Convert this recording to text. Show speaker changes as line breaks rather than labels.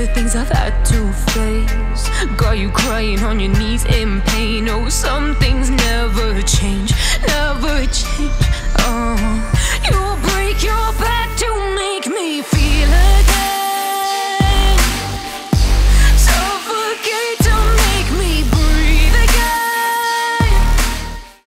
the things I've had to face. Got you crying on your knees in pain. Oh, some